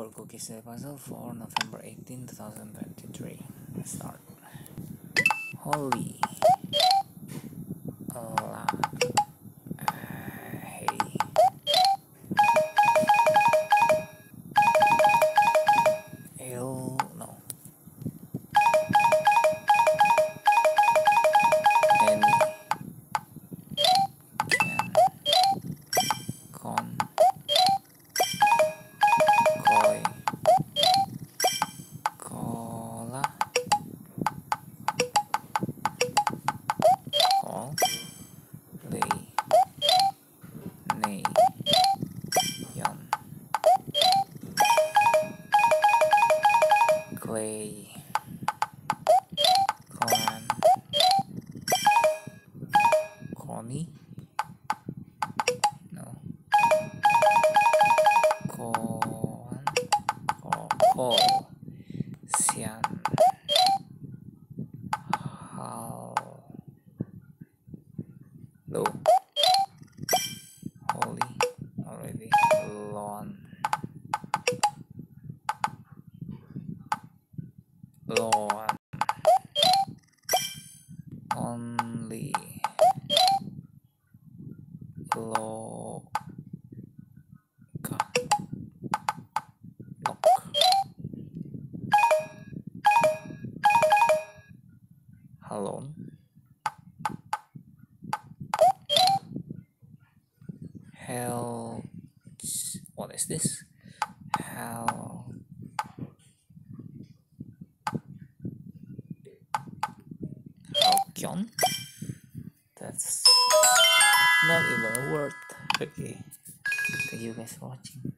Word Cookies Puzzle for November 18, 2023. Let's start. Holy. Connie. No. Con. Co. Co. Sian. Hal. Lo. Holy. Already. Lon. Lon. Lo. Ka. Lock. Hello. Hell. What is this? Hell. Halcyon? Not even word. Okay. Thank you guys for watching.